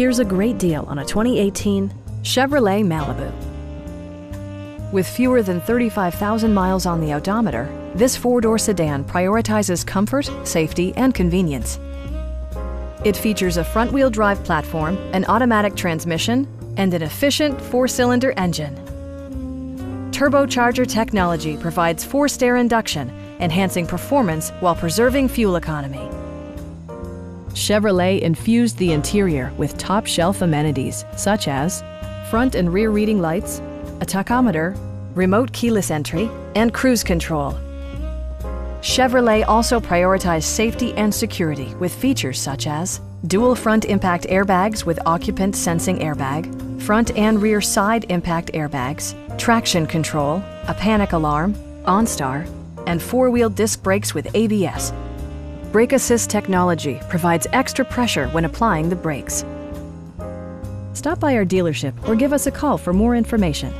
Here's a great deal on a 2018 Chevrolet Malibu. With fewer than 35,000 miles on the odometer, this four-door sedan prioritizes comfort, safety, and convenience. It features a front-wheel drive platform, an automatic transmission, and an efficient four-cylinder engine. Turbocharger technology provides forced air induction, enhancing performance while preserving fuel economy. Chevrolet infused the interior with top-shelf amenities such as front and rear reading lights, a tachometer, remote keyless entry, and cruise control. Chevrolet also prioritized safety and security with features such as dual front impact airbags with occupant sensing airbag, front and rear side impact airbags, traction control, a panic alarm, OnStar, and four-wheel disc brakes with ABS. Brake Assist technology provides extra pressure when applying the brakes. Stop by our dealership or give us a call for more information.